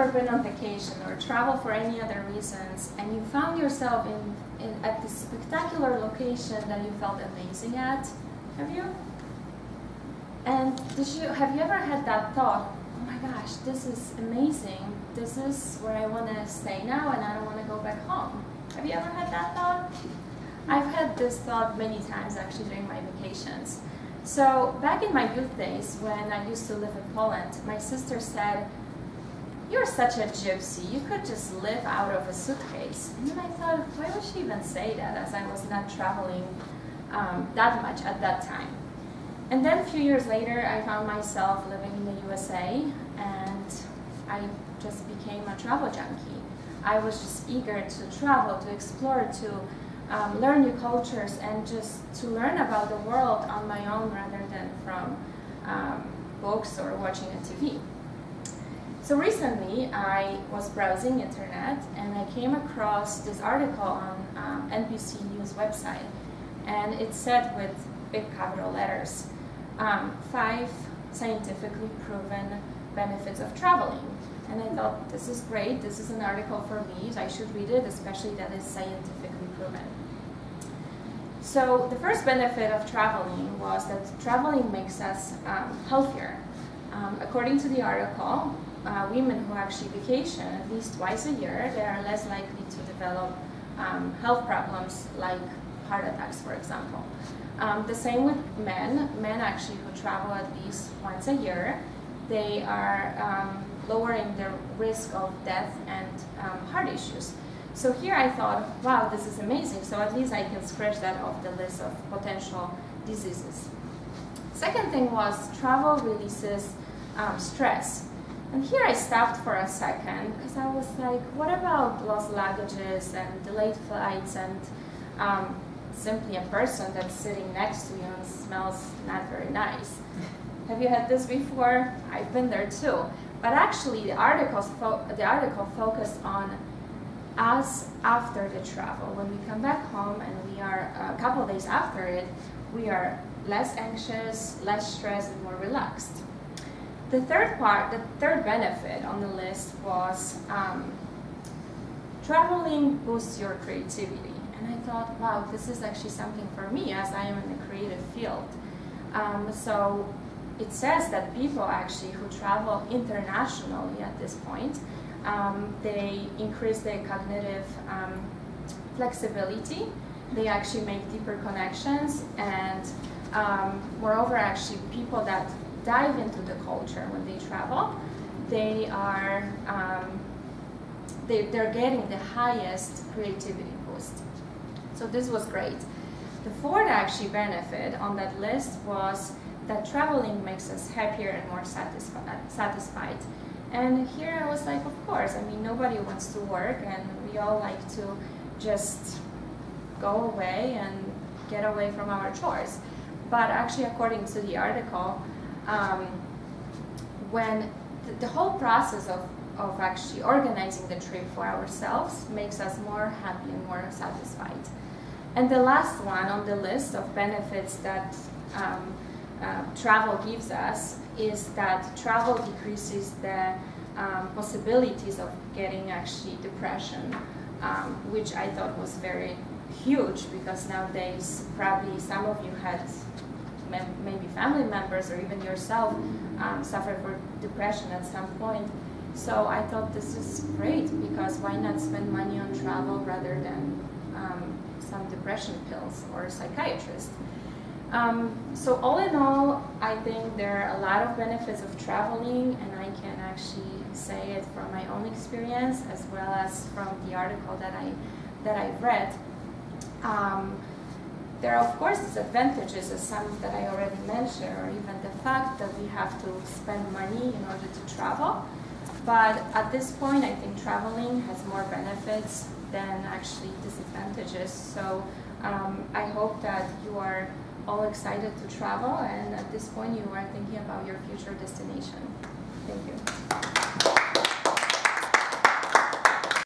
ever been on vacation or travel for any other reasons and you found yourself in, in at this spectacular location that you felt amazing at? Have you? And did you have you ever had that thought, oh my gosh, this is amazing. This is where I want to stay now and I don't want to go back home. Have you ever had that thought? I've had this thought many times actually during my vacations. So back in my youth days when I used to live in Poland, my sister said, you're such a gypsy, you could just live out of a suitcase. And then I thought, why would she even say that as I was not traveling um, that much at that time. And then a few years later, I found myself living in the USA and I just became a travel junkie. I was just eager to travel, to explore, to um, learn new cultures and just to learn about the world on my own rather than from um, books or watching a TV. So recently I was browsing internet and I came across this article on um, NBC News website and it said with big capital letters, um, five scientifically proven benefits of traveling. And I thought, this is great, this is an article for me, I should read it, especially that is scientifically proven. So the first benefit of traveling was that traveling makes us um, healthier. Um, according to the article, uh, women who actually vacation at least twice a year, they are less likely to develop um, health problems like heart attacks, for example. Um, the same with men. Men actually who travel at least once a year, they are um, lowering their risk of death and um, heart issues. So here I thought, wow, this is amazing. So at least I can scratch that off the list of potential diseases. Second thing was travel releases um, stress. And here I stopped for a second because I was like, what about lost luggages and delayed flights and um, simply a person that's sitting next to you and smells not very nice. Have you had this before? I've been there too. But actually, the, articles the article focused on us after the travel. When we come back home and we are a couple days after it, we are less anxious, less stressed, and more relaxed. The third part, the third benefit on the list was um, traveling boosts your creativity. And I thought, wow, this is actually something for me as I am in the creative field. Um, so it says that people actually who travel internationally at this point, um, they increase their cognitive um, flexibility, they actually make deeper connections, and um, moreover, actually people that dive into the culture when they travel, they are um, they, they're getting the highest creativity boost. So this was great. The fourth actually benefit on that list was that traveling makes us happier and more satisfied. And here I was like, of course, I mean, nobody wants to work and we all like to just go away and get away from our chores. But actually, according to the article, um, when the, the whole process of of actually organizing the trip for ourselves makes us more happy and more satisfied. And the last one on the list of benefits that um, uh, travel gives us is that travel decreases the um, possibilities of getting actually depression, um, which I thought was very huge because nowadays probably some of you had maybe family members or even yourself um, suffer from depression at some point. So I thought this is great because why not spend money on travel rather than um, some depression pills or a psychiatrist. Um, so all in all, I think there are a lot of benefits of traveling and I can actually say it from my own experience as well as from the article that, I, that I've read. Um, there are of course disadvantages as some that I already mentioned or even the fact that we have to spend money in order to travel. But at this point, I think traveling has more benefits than actually disadvantages. So um, I hope that you are all excited to travel and at this point you are thinking about your future destination. Thank you.